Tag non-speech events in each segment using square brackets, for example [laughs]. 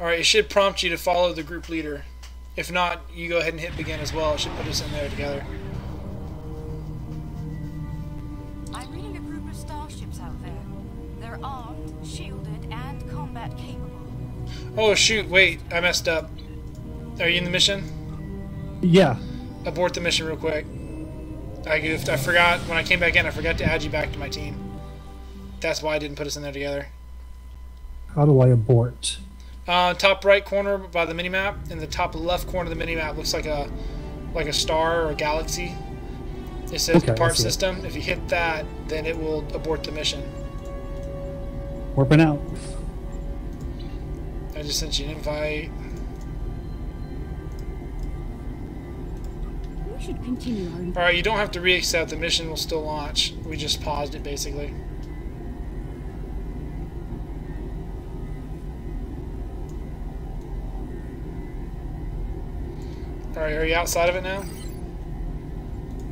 Alright, it should prompt you to follow the group leader. If not, you go ahead and hit begin as well. It should put us in there together. I'm reading a group of starships out there. They're armed, shielded, and combat capable. Oh shoot, wait, I messed up. Are you in the mission? Yeah. Abort the mission real quick. I goofed. I forgot, when I came back in, I forgot to add you back to my team. That's why I didn't put us in there together. How do I abort? Uh, top right corner by the minimap, in the top left corner of the minimap looks like a like a star or a galaxy. It says Okay, I part see it. system. If you hit that, then it will abort the mission. Warping out. I just sent you an invite. We should continue our Alright, you don't have to re-accept. The mission will still launch. We just paused it, basically. Alright, are you outside of it now?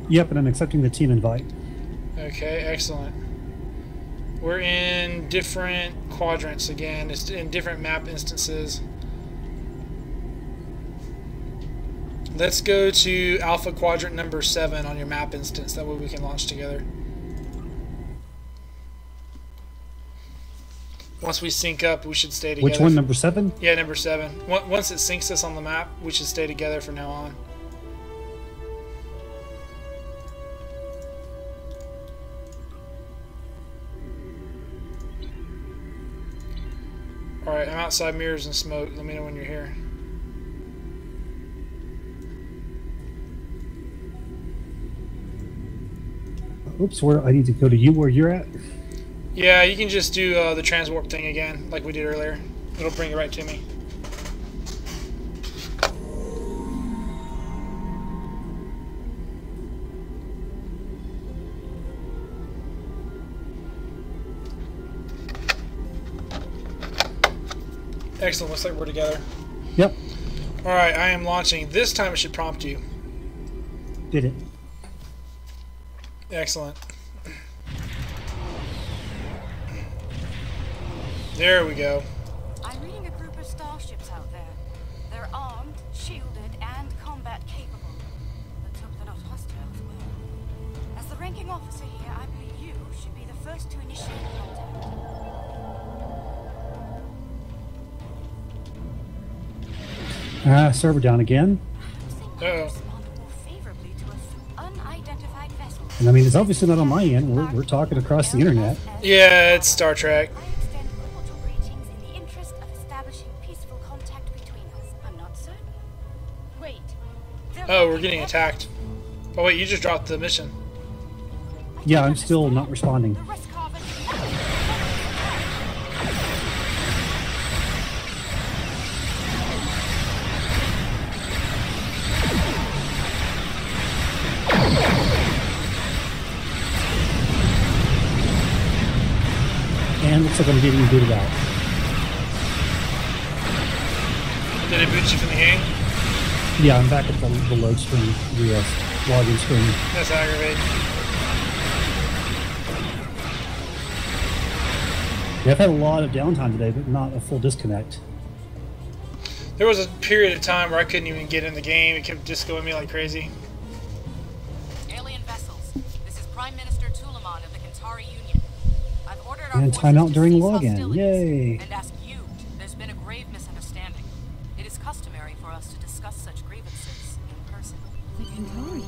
Yep, and I'm accepting the team invite. Okay, excellent. We're in different quadrants again. It's in different map instances. Let's go to Alpha Quadrant number 7 on your map instance. That way we can launch together. Once we sync up, we should stay together. Which one, number seven? Yeah, number 7. Once it syncs us on the map, we should stay together from now on. Alright, I'm outside mirrors and smoke. Let me know when you're here. Oops, where I need to go to you where you're at? Yeah, you can just do uh, the transwarp thing again, like we did earlier. It'll bring it right to me. Excellent, looks like we're together. Yep, Alright, I am launching. This time it should prompt you. did it. Excellent. There we go. I'm reading a group of starships out there. They're armed, shielded, and combat capable. Let's hope they're not hostile as well. As the ranking officer here, I believe you should be the first to initiate contact. Ah, server down again. Seem Uh-oh. responded more favorably to us through unidentified vessels. And I mean, it's obviously not on my end. We're, we're talking across the internet. Yeah, it's Star Trek. We're getting attacked. Oh wait, you just dropped the mission. Yeah, I'm still not responding. The risk carbon. And looks like I'm getting booted out. Did it boot you from the game? Yeah, I'm back at the, the load screen, the uh, login screen. That's aggravating. Yeah, I've had a lot of downtime today, but not a full disconnect. There was a period of time where I couldn't even get in the game. It kept discoing me like crazy. Alien vessels. This is Prime Minister Tulaman of the Kentari Union. I've ordered our And timeout during cease login. hostilities Yay. Customary for us to discuss such grievances in person. The Kentari.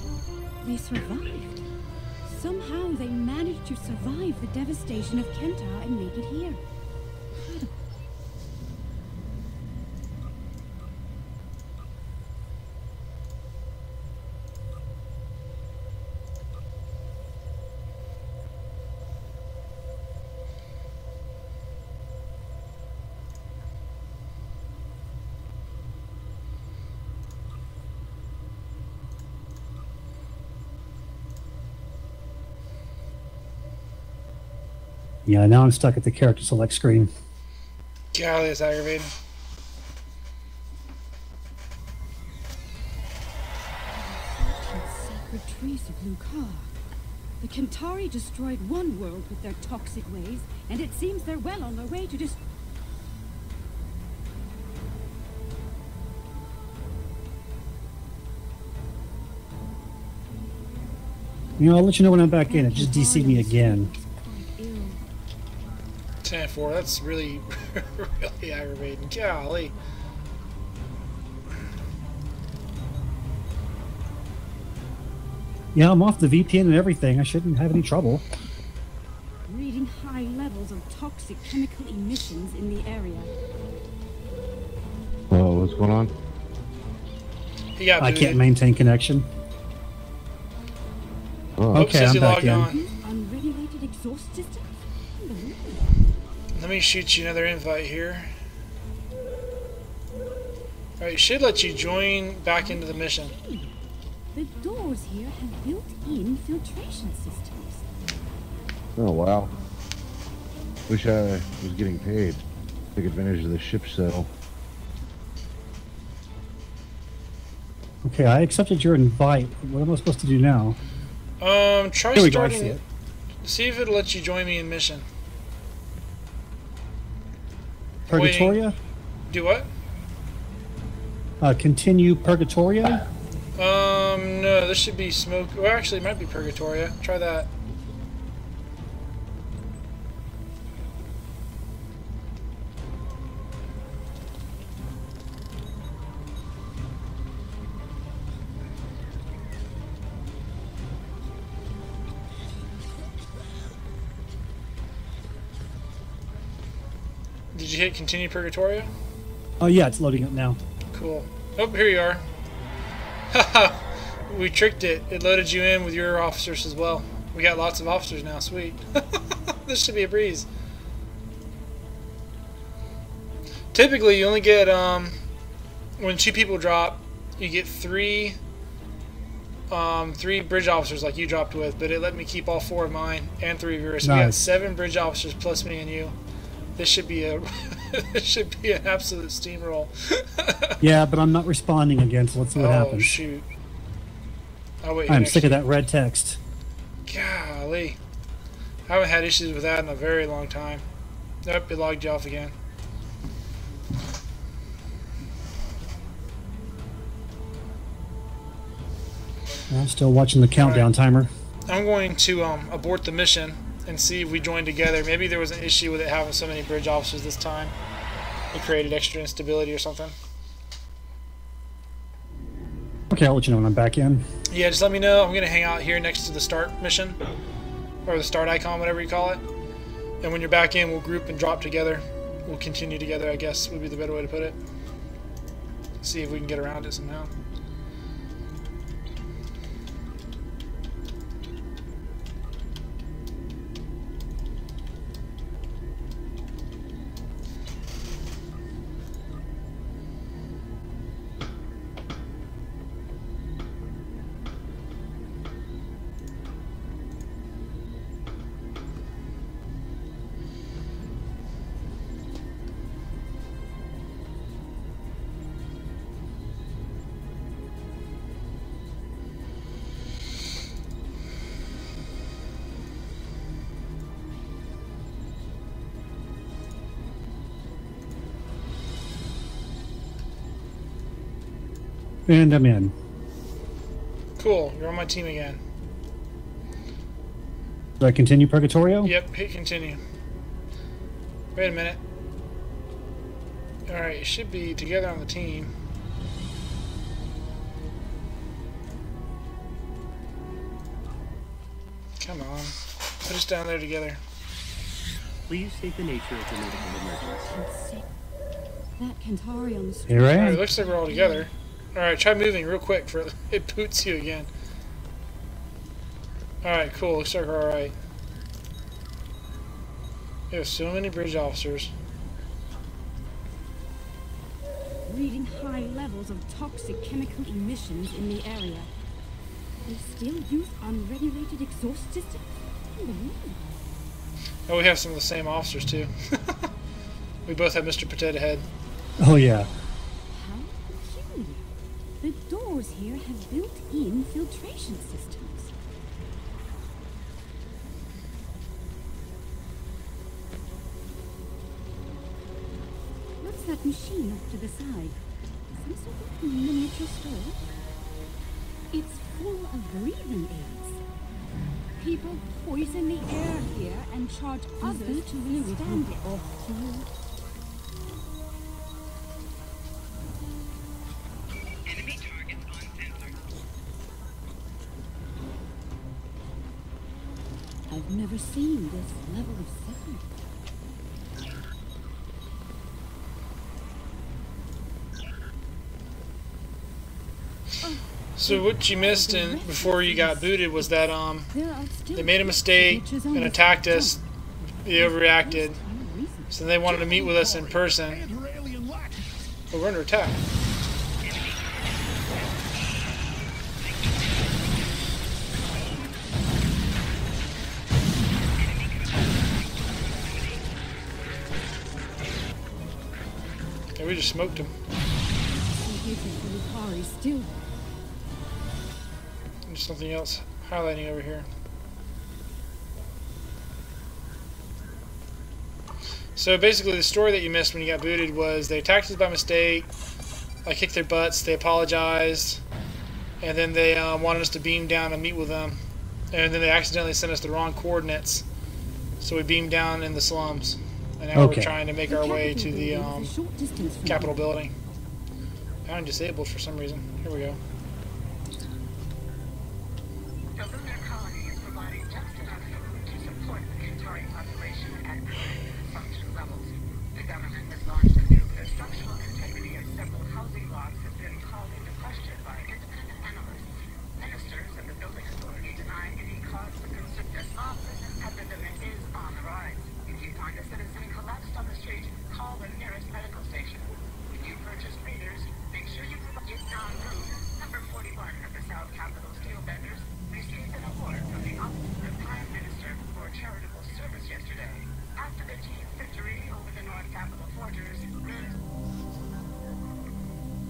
They survived. Somehow they managed to survive the devastation of Kenta and make it here. Yeah, now I'm stuck at the character select screen. Golly, it's aggravating. of Lucar. The Kentari destroyed one world with their toxic ways, and it seems they're well on their way to just. You know, I'll let you know when I'm back in. It just DC'd me again. Quite ill. 10 4. That's really, [laughs] really aggravating. Golly. Yeah, I'm off the VPN and everything. I shouldn't have any trouble. Reading high levels of toxic chemical emissions in the area. Oh, what's going on? He got I can't maintain connection. Oh, Okay, says I'm he back logged in. on. Unregulated exhaust systems? Unbelievable. Let me shoot you another invite here. Alright, should let you join back into the mission. The doors here have built-in filtration systems. oh wow. Wish I was getting paid. Take advantage of the ship sale. Okay, I accepted your invite. What am I supposed to do now? Um, try Here we go, see starting. it. See if it'll let you join me in mission. Purgatoria? Do what? Uh, continue Purgatoria? Um, no, this should be smoke. Well, actually, it might be Purgatoria. Try that. Did you hit continue Purgatorio? Oh, yeah, it's loading up now. Cool. Oh, here you are. Haha, [laughs] we tricked it. It loaded you in with your officers as well. We got lots of officers now. Sweet. [laughs] this should be a breeze. Typically, you only get um, when two people drop, you get three, um, three bridge officers like you dropped with. But it let me keep all four of mine and three of yours. So we got seven bridge officers plus me and you. This should be a, [laughs] this should be an absolute steamroll. [laughs] Yeah, but I'm not responding again, so let's see what oh happens. shoot! Oh wait, I'm sick of that red text. Golly, I haven't had issues with that in a very long time. Nope, it logged you off again. I'm still watching the countdown timer. I'm going to um, abort the mission and see if we join together. Maybe there was an issue with it having so many bridge officers this time. It created extra instability or something. Okay, I'll let you know when I'm back in. Yeah, just let me know. I'm gonna hang out here next to the start mission, or the start icon, whatever you call it. And when you're back in, we'll group and drop together. We'll continue together, I guess would be the better way to put it. See if we can get around it somehow. And I'm in. Cool, you're on my team again. Do I continue Purgatorio? Yep, hit continue. Wait a minute. Alright, you should be together on the team. Come on. Put us down there together. Please state the nature of the medical emergency. That Kentari on the street. Here I Alright, am. looks like we're all together. Alright, try moving real quick for [laughs] it boots you again. Alright, cool. Looks like we're alright. There's so many bridge officers. Reading high levels of toxic chemical emissions in the area. They still use unregulated exhaust systems? Oh, we have some of the same officers too. [laughs] we both have Mr. Potato Head. Oh, yeah. The here have built-in filtration systems. What's that machine off to the side? Some sort of miniature store? It's full of breathing aids. People poison the air here and charge others to stand it. Seen this level of secrecy. So what you missed in before you got booted was that um they made a mistake and attacked us. They overreacted, so they wanted to meet with us in person. But we're under attack. We just smoked him. There's something else highlighting over here. So basically, the story that you missed when you got booted was they attacked us by mistake. I kicked their butts. They apologized, and then they uh, wanted us to beam down and meet with them. And then they accidentally sent us the wrong coordinates, so we beamed down in the slums. And now Okay. we're trying to make our way to the um, a short distance from Capitol building. I'm disabled for some reason. Here we go.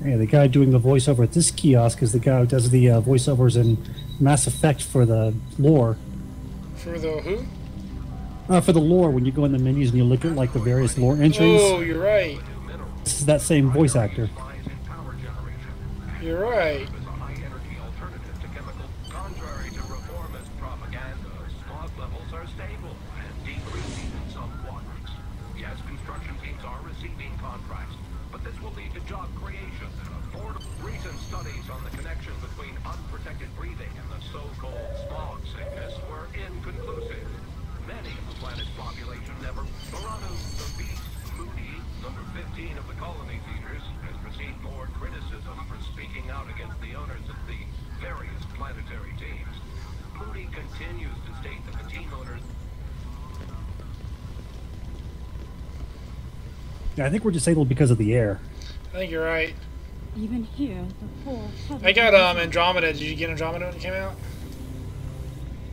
Yeah, the guy doing the voiceover at this kiosk is the guy who does the uh, voiceovers in Mass Effect for the lore. For the who? Uh, for the lore, when you go in the menus and you look at like the various lore entries, Oh, you're right. this is that same voice actor. You're right. I think we're disabled because of the air. I think you're right. Even here, the poor. I got um Andromeda. Did you get Andromeda when it came out?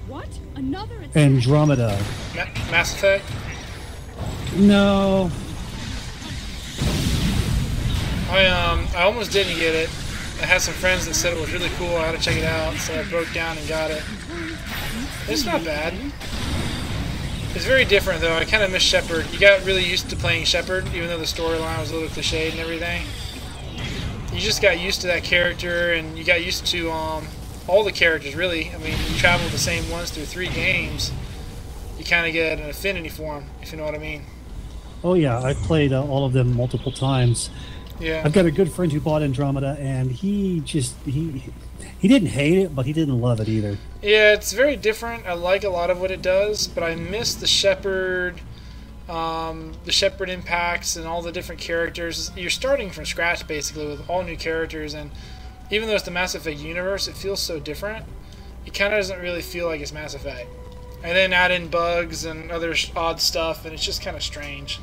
What? Another attack? Andromeda. Ma- Mass Effect. No. I um I almost didn't get it. I had some friends that said it was really cool. I had to check it out, so I broke down and got it. It's not bad. It's very different though. I kind of miss Shepard. You got really used to playing Shepard, even though the storyline was a little cliched and everything. You just got used to that character, and you got used to um all the characters really. I mean, you travel the same ones through three games. You kind of get an affinity for them, if you know what I mean. Oh yeah, I've played uh, all of them multiple times. Yeah. I've got a good friend who bought Andromeda, and he just he he didn't hate it, but he didn't love it either. Yeah, it's very different. I like a lot of what it does, but I miss the Shepard, um, the Shepard impacts, and all the different characters. You're starting from scratch basically with all new characters, and even though it's the Mass Effect universe, it feels so different. It kind of doesn't really feel like it's Mass Effect. And then add in bugs and other odd stuff, and it's just kind of strange.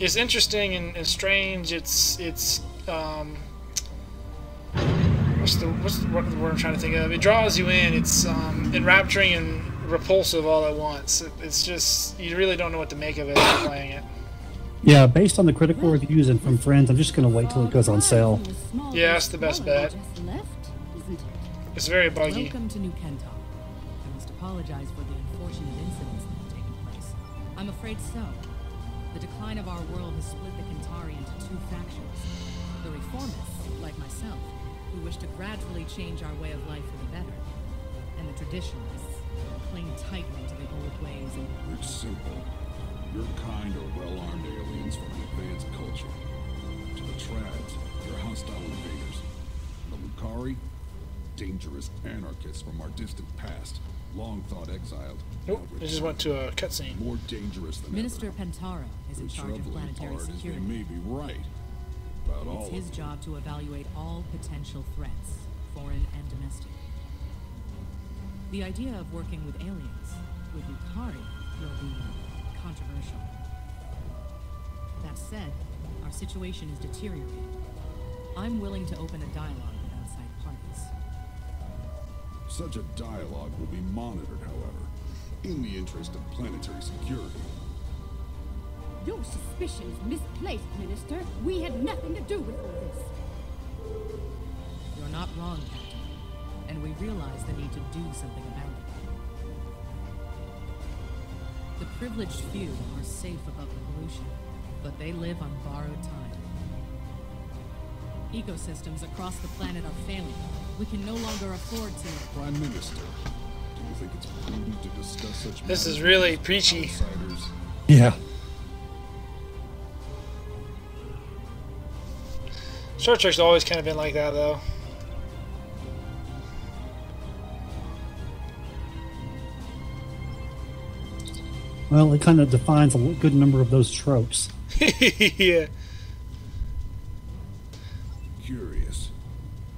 It's interesting and, and strange. It's it's um, what's the what's the, what the word I'm trying to think of? It draws you in. It's um, enrapturing and repulsive all at once. It, it's just you really don't know what to make of it if playing it. Yeah, based on the critical reviews and from friends, I'm just gonna wait till it goes on sale. Yeah, that's the best bet. Just left, isn't it? It's very buggy. Welcome to New Kentar. I must apologize for the unfortunate incidents that have taken place. I'm afraid so. The decline of our world has split the Kentari into two factions. The reformists, like myself, who wish to gradually change our way of life for the better. and the traditionalists cling tightly to the old ways and It's simple. Your kind are well-armed aliens from an advanced culture. To the Trads, they're hostile invaders. The Lukari, dangerous anarchists from our distant past, long thought exiled. Oh, nope, now it just went to a cutscene. More dangerous than Minister ever. Pentaro is in charge of planetary part is they security. may be right about all It's his of them. job to evaluate all potential threats, foreign and domestic. The idea of working with aliens, with Lukari, will be controversial. That said, our situation is deteriorating. I'm willing to open a dialogue with outside parties. Such a dialogue will be monitored, however, in the interest of planetary security. Your suspicions misplaced, Minister. We had nothing to do with all this. You're not wrong, Captain. And we realize the need to do something about it. The privileged few are safe above the pollution, but they live on borrowed time. Ecosystems across the planet are failing. We can no longer afford to. Prime Minister, do you think it's prudent to discuss such This is really preachy. outsiders? Yeah. Star Trek's always kind of been like that, though. Well, it kind of defines a good number of those tropes. [laughs] yeah. Curious.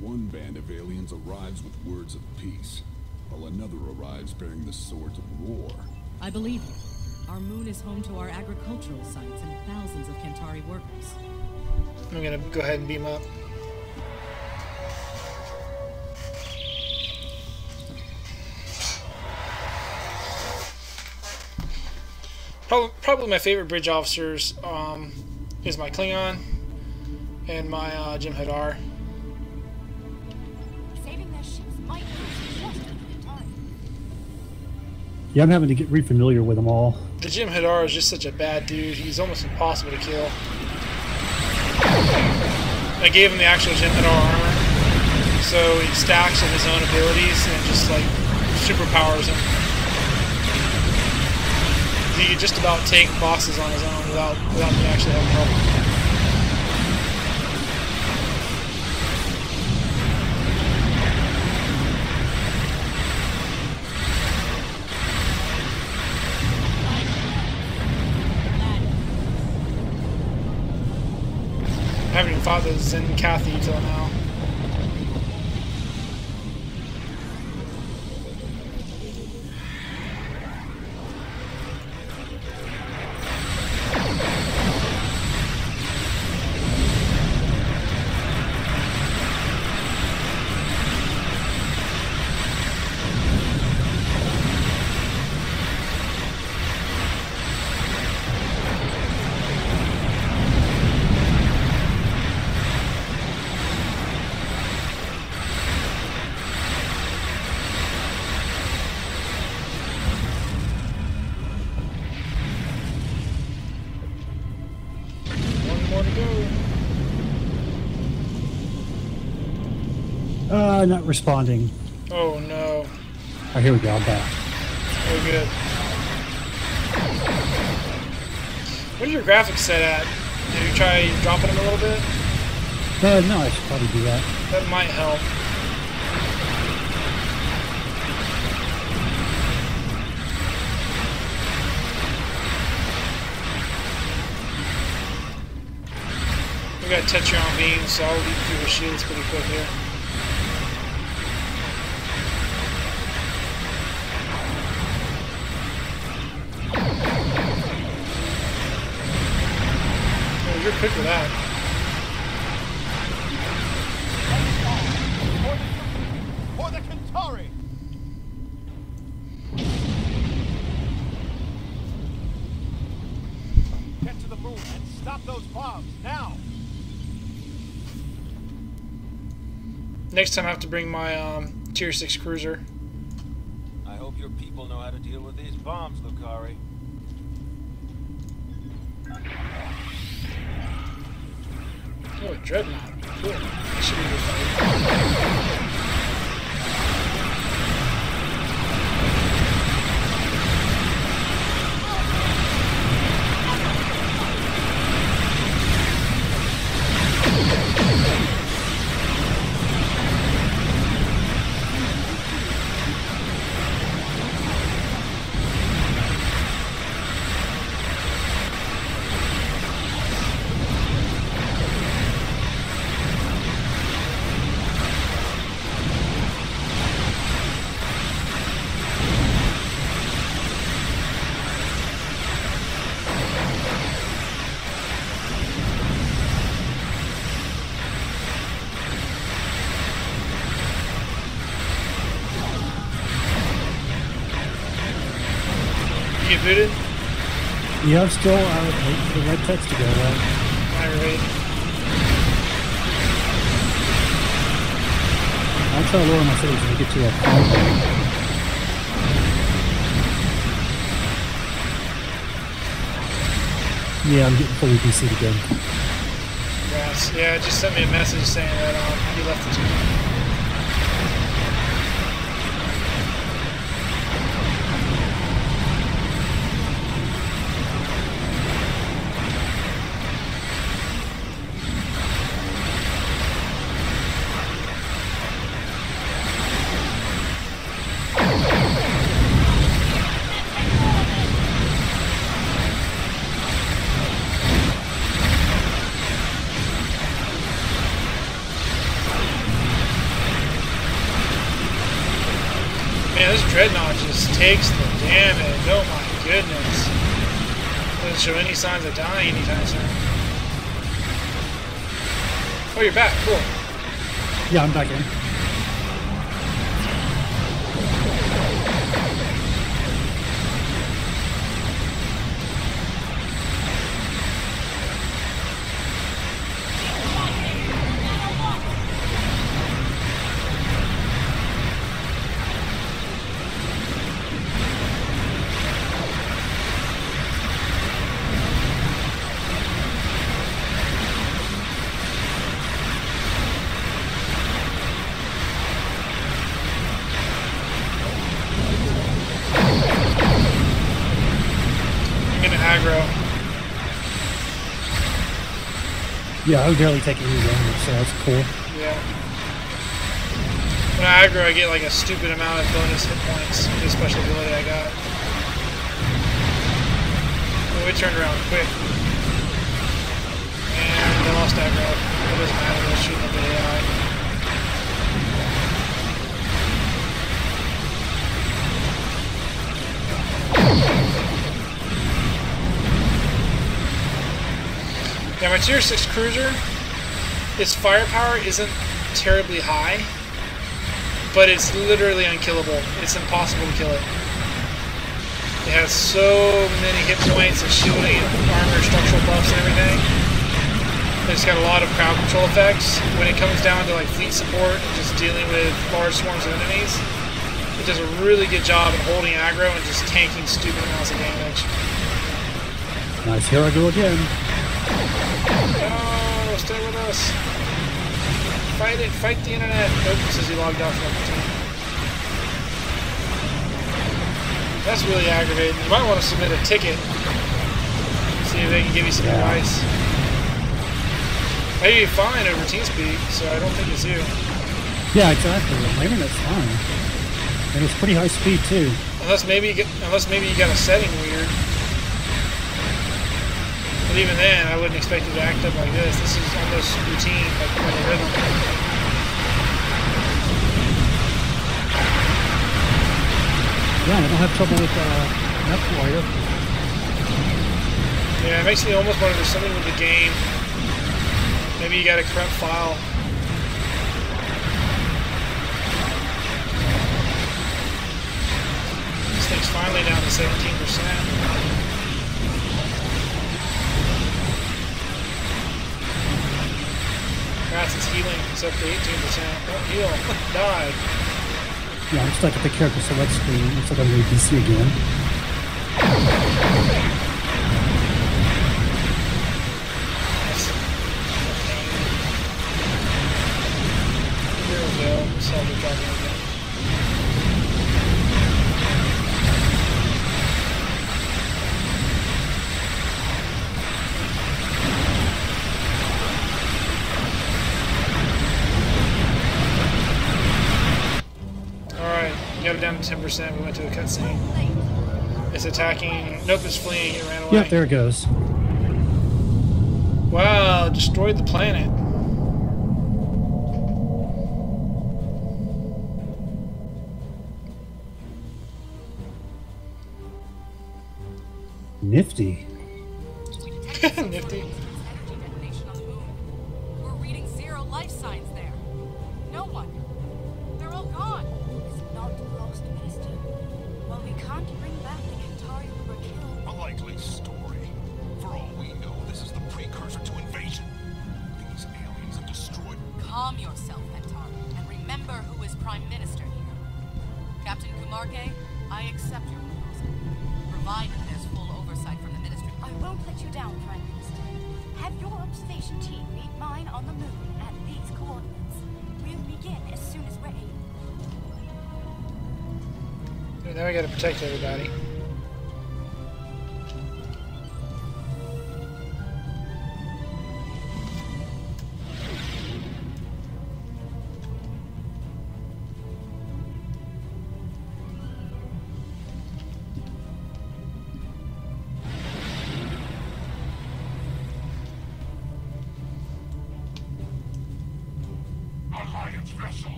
One band of aliens arrives with words of peace, while another arrives bearing the swords of war. I believe you. Our moon is home to our agricultural sites and thousands of Kentari workers. I'm gonna go ahead and beam up. Probably, probably my favorite bridge officers um, is my Klingon and my uh, Jem'Hadar. Saving their ships might lose trust in the Atari. Yeah, I'm having to get re-familiar with them all. The Jem'Hadar is just such a bad dude. He's almost impossible to kill. I gave him the actual Jim armor, so he stacks of his own abilities and just like superpowers him. He could just about take bosses on his own without without me actually having help. The Zen Kathy till now. Uh, not responding. Oh no. Oh, here we go. I'm back. Oh good. What are your graphics set at? Did you try dropping them a little bit? Uh, no, I should probably do that. That might help. We got Tetryon beams, so I'll leap through the shields pretty quick here. Bombs, now! Next time I have to bring my um, tier 6 cruiser. Dreadnought. Yeah, I'm still uh, the red text to go away. Aggravating. I'll try lower my settings when I get to point. Yeah, I'm getting fully DC'd again. Yes. Yeah, just sent me a message saying that um, you left the team. Man, this dreadnought just takes the damage. Oh my goodness. Doesn't show any signs of dying anytime soon. Oh, you're back. Cool. Yeah, I'm back in. Yeah, I'm barely taking any damage, so that's cool. Yeah. When I aggro, I get like a stupid amount of bonus hit points with the special ability I got. Oh, we turned around quick. And I lost aggro. It doesn't matter, they're shooting at the AI. Yeah, my tier 6 cruiser, its firepower isn't terribly high, but it's literally unkillable. It's impossible to kill it. It has so many hit points and shielding and armor, structural buffs and everything. It's got a lot of crowd control effects. When it comes down to like fleet support and just dealing with large swarms of enemies, it does a really good job at holding aggro and just tanking stupid amounts of damage. Nice, here I go again. No, stay with us. Fight it, fight the internet. Oh, nope, says he logged off the team. That's really aggravating. You might want to submit a ticket. See if they can give you some advice. Maybe fine over TeamSpeak, so I don't think it's you. Yeah, exactly. My internet's fine. And it's pretty high speed, too. Unless maybe you get, unless maybe you got a setting weird. Even then, I wouldn't expect it to act up like this. This is almost routine, like, like a rhythm. Yeah, I don't have trouble with uh, Netwire. Yeah, it makes me almost wonder there's something with the game. Maybe you got a corrupt file. This thing's finally down to 17%. Rats healing. It's up to 18%. Don't heal. [laughs] Die. Yeah, I'm stuck at the character select screen. Looks like I'm going to DC again. Went to a cutscene. It's attacking. Nope, it's fleeing. It ran away. Yep, there it goes. Wow, destroyed the planet. Nifty. [laughs] Nifty. Protect everybody.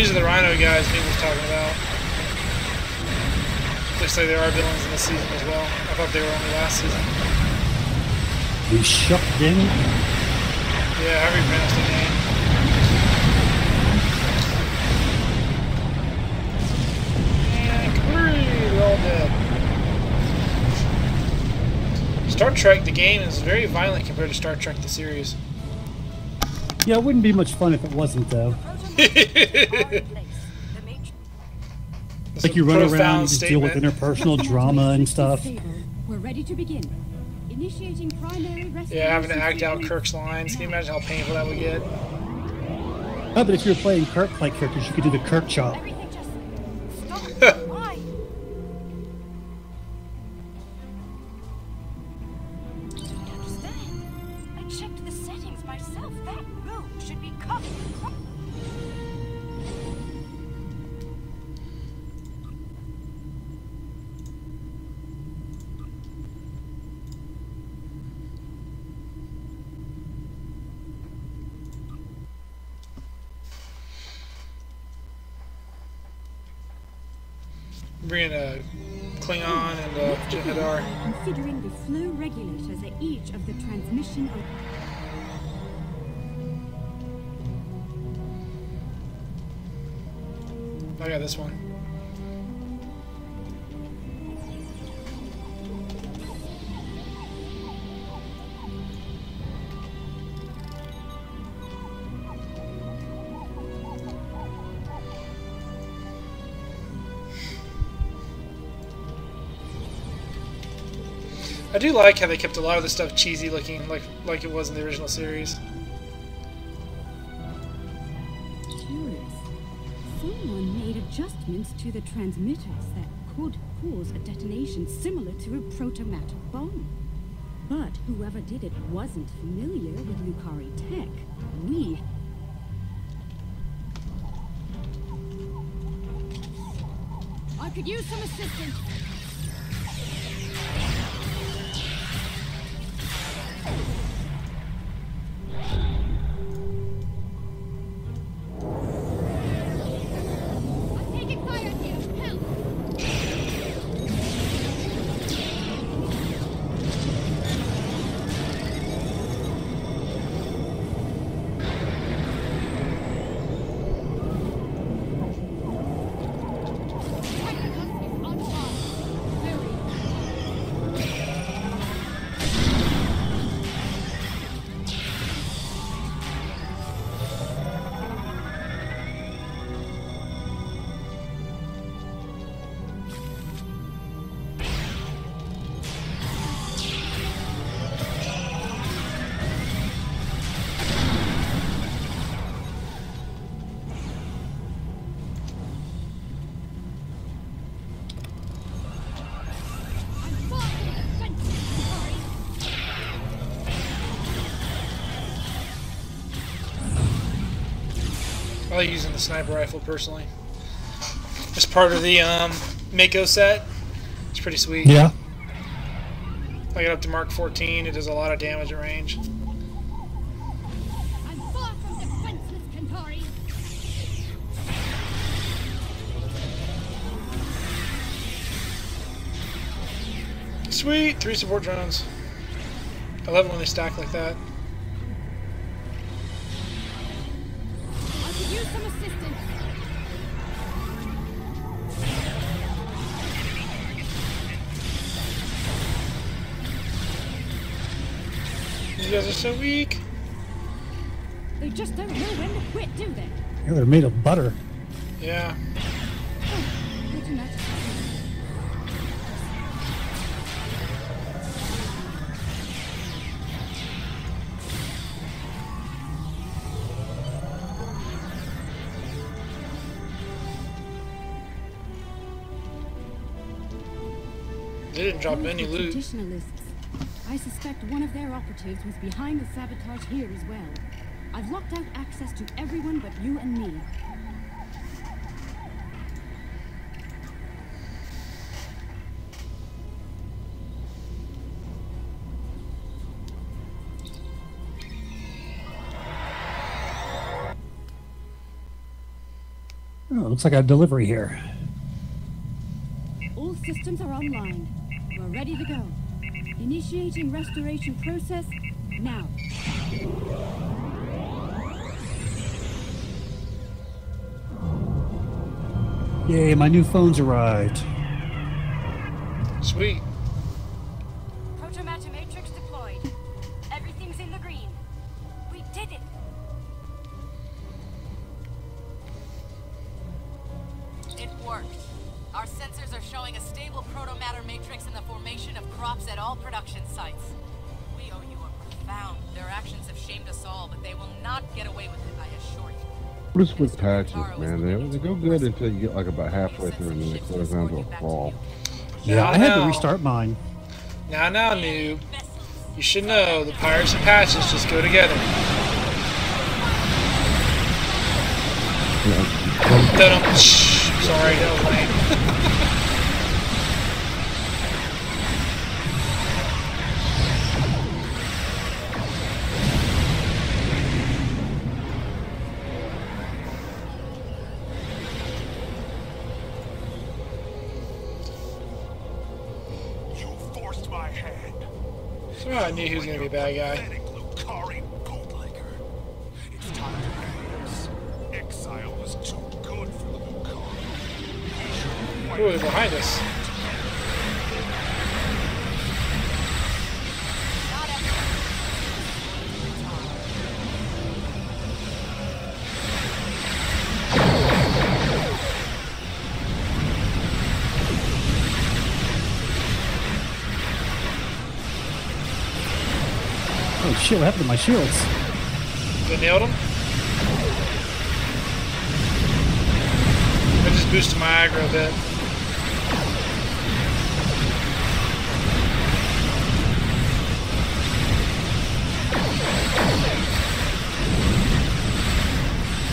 These are the Rhino guys he was talking about. Looks like there are villains in this season as well. I thought they were only last season. We shut them. Yeah, however you pronounce the name. And they're all dead. Star Trek, the game, is very violent compared to Star Trek, the series. Yeah, it wouldn't be much fun if it wasn't, though. It's Like you run around, profound you just deal with interpersonal drama and stuff. We're ready to begin. Initiating primary restoration. Yeah, having to act out Kirk's lines. Can you imagine how painful that would get? Oh, but if you were playing Kirk-like characters, you could do the Kirk chop. Bringing a Klingon and a Jem'Hadar. Considering the flow regulators at each of the transmission of I got this one. Do like how they kept a lot of the stuff cheesy looking, like like it was in the original series. Curious. Someone made adjustments to the transmitters that could cause a detonation similar to a protomatter bomb. But whoever did it wasn't familiar with Lukari tech. We I could use some assistance. Like using the sniper rifle personally. It's part of the um, Mako set. It's pretty sweet. Yeah. I got up to Mark 14. It does a lot of damage at range. I'm far from defenseless, Kentari. Sweet! Three support drones. I love it when they stack like that. You guys are so weak. They just don't know when to quit, do they? Yeah, they're made of butter. Yeah. Oh, didn't drop any loot. Traditionalists. I suspect one of their operatives was behind the sabotage here as well. I've locked out access to everyone but you and me. Oh, looks like a delivery here. All systems are online. We're ready to go. Initiating restoration process now. Yay, my new phone's arrived. Sweet. What is with patches, man? They, they go good until you get like about halfway through and then they close down to a crawl. Yeah, I had to restart mine. Now, now, noob. You should know the pirates and patches just go together. Dun-dum. Shh. Sorry, that was knew he was gonna be a bad guy. Pathetic Lukari bootlegger. It's time to pass. Exile was too good for the Lukari. Ooh, they're behind us. Shit, what happened to my shields? They nailed him. I just boosted my aggro a bit.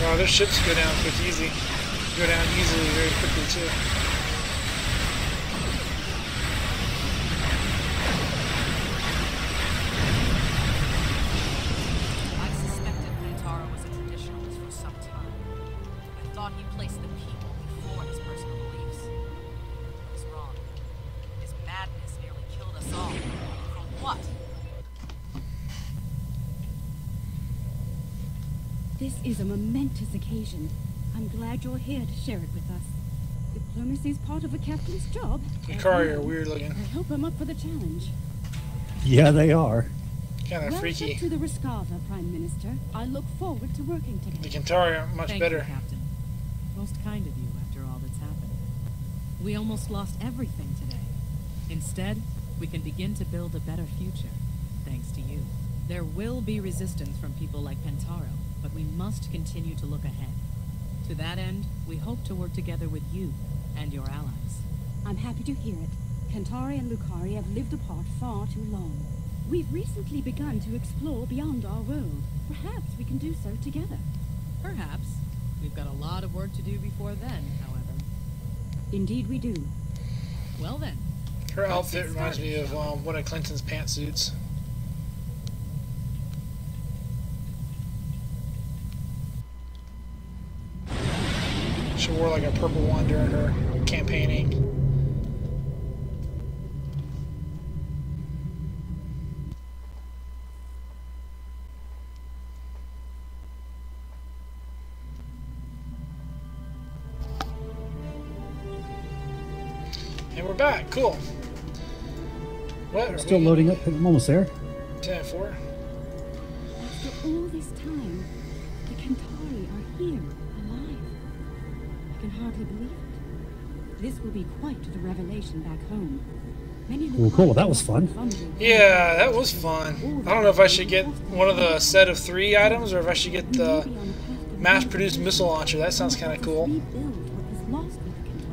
Wow, their ships go down quick easy. Go down easily very quickly too. Momentous occasion. I'm glad you're here to share it with us. Diplomacy is part of a captain's job. The as car are weird looking. I hope I'm up for the challenge. Yeah, they are. Kind of Welcome freaky. to the Riscava, Prime Minister. I look forward to working together. The Kentari aren't much Thank better. You, Captain. Most kind of you after all that's happened. We almost lost everything today. Instead, we can begin to build a better future, thanks to you. There will be resistance from people like Pentaro, but we must continue to look ahead. To that end, we hope to work together with you and your allies. I'm happy to hear it. Kentari and Lukari have lived apart far too long. We've recently begun to explore beyond our world. Perhaps we can do so together. Perhaps. We've got a lot of work to do before then, however. Indeed we do. Well then, Her outfit reminds me of um, one of Clinton's pantsuits. She wore like a purple one during her campaigning. And we're back. Cool. What? Still we- loading up. I'm almost there. 10 and 4? Hardly believe it. This will be quite the revelation back home. Well, cool. That was fun. Yeah, that was fun. I don't know if I should get one of the set of three items or if I should get the mass-produced missile launcher. That sounds kind of cool. I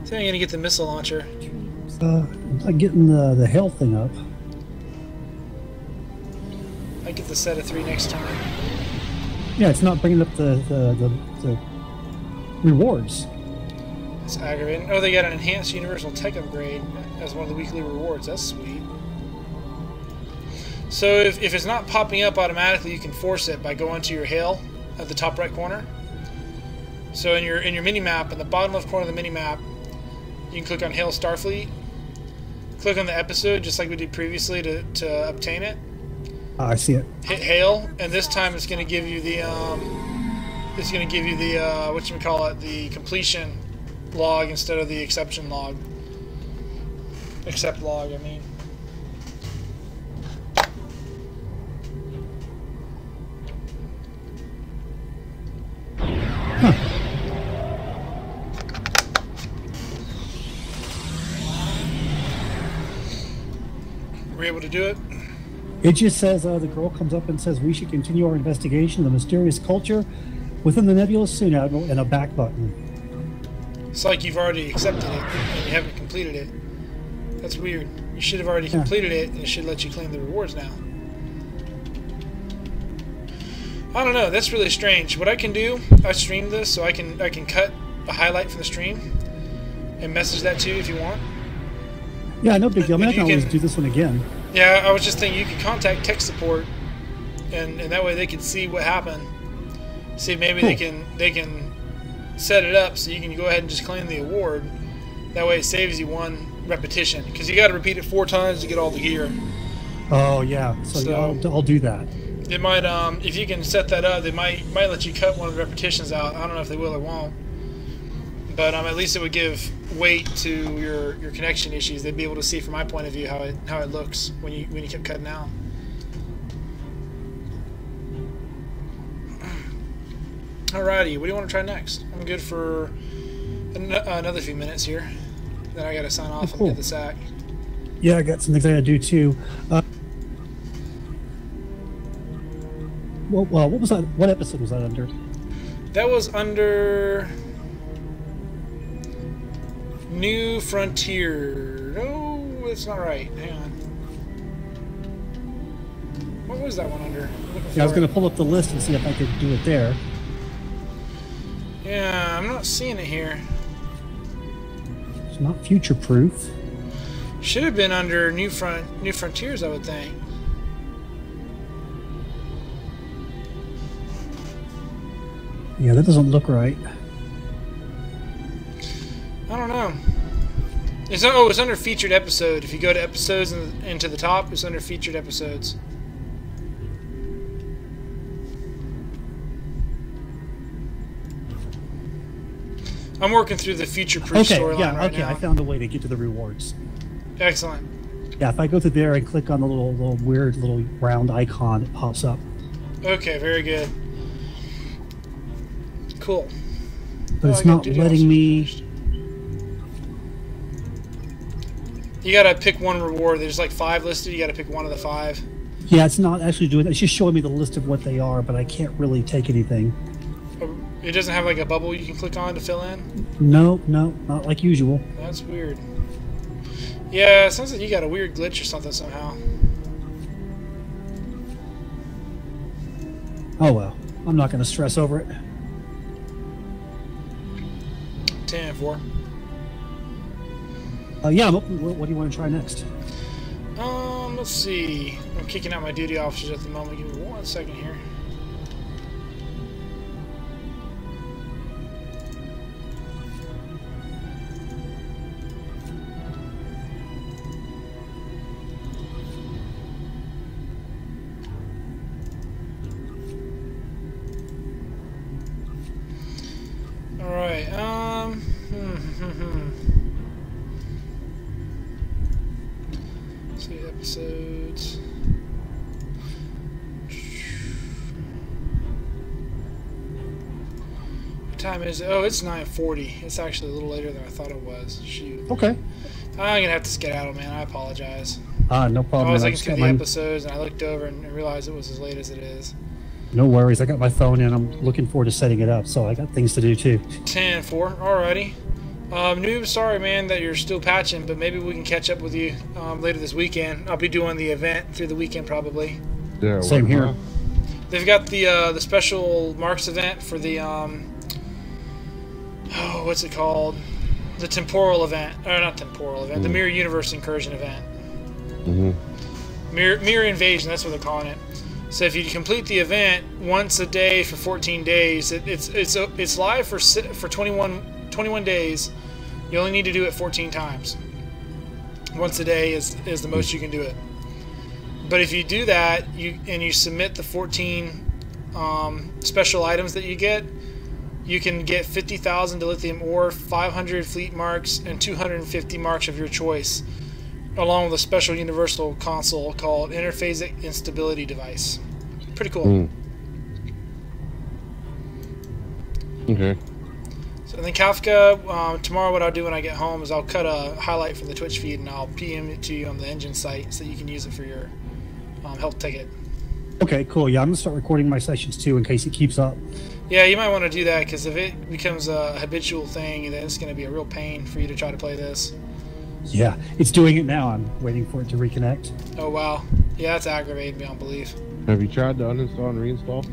think I'm gonna get the missile launcher. Uh, I'm not getting the, the hell thing up. I get the set of three next time. Yeah, it's not bringing up the, the, the, the rewards. It's aggravating. Oh, they got an enhanced universal tech upgrade as one of the weekly rewards. That's sweet. So if, if it's not popping up automatically, you can force it by going to your hail at the top right corner. So in your in your mini map, in the bottom left corner of the mini map, you can click on Hail Starfleet. Click on the episode just like we did previously to, to obtain it. Ah, I see it. Hit Hail, and this time it's going to give you the um, it's going to give you the uh, what you call it, the completion log instead of the exception log. Except log, I mean. Able to do it? It just says uh, the girl comes up and says we should continue our investigation of the mysterious culture within the Nebula Soon Admiral and a back button. It's like you've already accepted it and you haven't completed it. That's weird. You should have already completed it and it should let you claim the rewards now. I don't know, that's really strange. What I can do, I streamed this so I can I can cut a highlight from the stream and message that to you if you want. Yeah, no big deal. I mean, I can always do this one again. Yeah, I was just thinking you could contact tech support and, and that way they can see what happened. See maybe they can they can set it up so you can go ahead and just claim the award. That way it saves you one repetition because you got to repeat it four times to get all the gear. Oh yeah, so, So- I'll, I'll do that. They might um if you can set that up, they might might let you cut one of the repetitions out. I don't know if they will or won't. But um, at least it would give weight to your, your connection issues. They'd be able to see from my point of view how it how it looks when you when you kept cutting out. Alrighty, what do you want to try next? I'm good for an- another few minutes here. Then I gotta sign off and cool. get the sack. Yeah, I got some things I gotta do too. Uh, well, well, what was that? What episode was that under? That was under New Frontier. No, that's not right. Hang on. What was that one under? Yeah, I was gonna pull up the list and see if I could do it there. Yeah, I'm not seeing it here. It's not future proof. Should have been under New Front New Frontiers, I would think. Yeah, that doesn't look right. I don't know. It's oh, it's under featured episode. If you go to episodes and, and to the top, it's under featured episodes. I'm working through the future proof Okay, storyline yeah, right okay, now. I found a way to get to the rewards. Excellent. Yeah, if I go through there and click on the little little weird little round icon, it pops up. Okay, very good. Cool. But Oh, it's not letting me. You gotta pick one reward. There's like five listed. You gotta pick one of the five. Yeah, it's not actually doing. It's just showing me the list of what they are, but I can't really take anything. It doesn't have like a bubble you can click on to fill in. No, no, not like usual. That's weird. Yeah, it sounds like you got a weird glitch or something somehow. Oh well, I'm not going to stress over it. 10 and 4. Uh, yeah, I'm open. What, what do you want to try next? Um, let's see. I'm kicking out my duty officers at the moment. Give me one second here. Oh, it's 9:40. It's actually a little later than I thought it was. Shoot. Okay. I'm gonna have to skedaddle, man. I apologize. Ah, no I problem. was I looking just through the my, episodes and I looked over and realized it was as late as it is. no worries. I got my phone and I'm looking forward to setting it up. So I got things to do too. 10 4. Alrighty. Um, Noob, sorry, man, that you're still patching, but maybe we can catch up with you um, later this weekend. I'll be doing the event through the weekend probably. Yeah, Same here. They've got the uh, the special marks event for the um, oh, [gasps] what's it called? The temporal event, or not temporal event, the Mm. mirror universe incursion event. Mhm. Mirror, mirror invasion, that's what they're calling it. So if you complete the event once a day for 14 days, it, it's it's it's live for for 21, 21 days. You only need to do it 14 times. Once a day is is the most you can do it. But if you do that, you and you submit the 14 um, special items that you get, you can get 50,000 dilithium ore, 500 fleet marks, and 250 marks of your choice, along with a special universal console called Interphasic Instability Device. Pretty cool. Mm. Okay. So then Kafka, um, tomorrow what I'll do when I get home is I'll cut a highlight from the Twitch feed and I'll PM it to you on the engine site so you can use it for your um, health ticket. Okay, cool. Yeah, I'm gonna start recording my sessions too in case it keeps up. Yeah, you might want to do that because if it becomes a habitual thing, then it's going to be a real pain for you to try to play this. Yeah, it's doing it now. I'm waiting for it to reconnect. Oh wow, yeah, that's aggravating beyond belief. Have you tried to uninstall and reinstall?